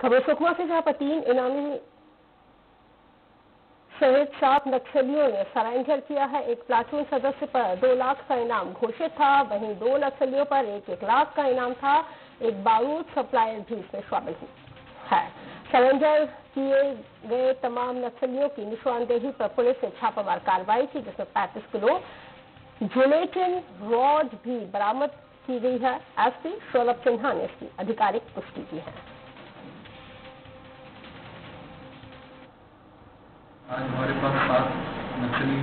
खबर सुकमा से जहाँ पर तीन इनामी सहित सात नक्सलियों ने सरेंडर किया है। एक प्लाटून सदस्य पर दो लाख का इनाम घोषित था, वहीं दो नक्सलियों पर एक एक लाख का इनाम था। एक बारूद सप्लायर भी इसमें शामिल है सरेंडर किए गए तमाम नक्सलियों की निशानदेही पर पुलिस ने छापामार कार्रवाई की, जिसमें 35 किलो जिलेटिन रॉड भी बरामद की गई है। एसपी सौरभ सिन्हा ने इसकी आधिकारिक पुष्टि की है। आज हमारे पास सात नक्सली,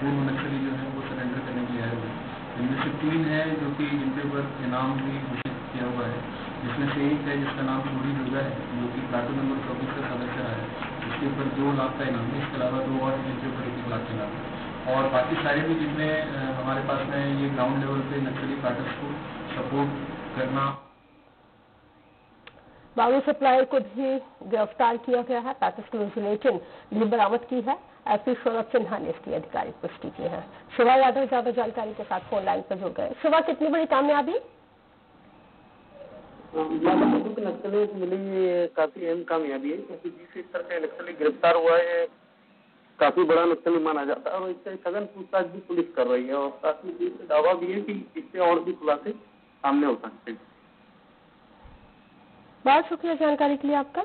पूर्व नक्सली जो है, वो सरेंडर करने के लिए आए हुए इनमें से तीन है जो कि जिनके ऊपर इनाम भी घोषित किया हुआ है। जिसमें से एक है जिसका नाम सूरी दुर्गा है, जो कि प्लाटून नंबर चौबीस का सदस्य रहा है। इसके ऊपर दो लाख का इनाम है, इसके अलावा दो और जिनके ऊपर एक लाख का इनाम है। और बाकी सारे भी जिनमें हमारे पास में ये ग्राउंड लेवल पे नक्सली कार्टर्स को सपोर्ट करना बालू सप्लायर को भी गिरफ़्तार किया गया है पैंतीस किलो जिलेटिन भी बरामद की है। एसपी सौरभ सिन्हा ने इसकी आधिकारिक पुष्टि की है। शिवा यादव ज़्यादा जानकारी के साथ फ़ोन लाइन पर जुड़ गए। शिवा, कितनी बड़ी कामयाबी? नक्सली मिली काफ़ी अहम कामयाबी है, क्योंकि जिस स्तर पे नक्सली गिरफ़्तार हुआ है काफ़ी बड़ा नक्सली माना जाता है। और इससे सघन पूछताछ भी पुलिस कर रही है और साथ ही दावा भी है कि इससे और भी खुलासे सामने हो सकते हैं। बहुत शुक्रिया जानकारी के लिए आपका।